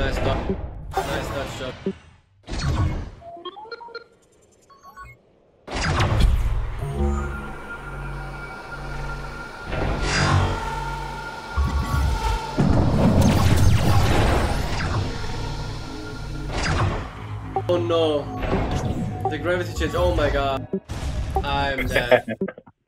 nice touch. Nice touch shot. Oh no. The gravity change. Oh my god. I'm dead.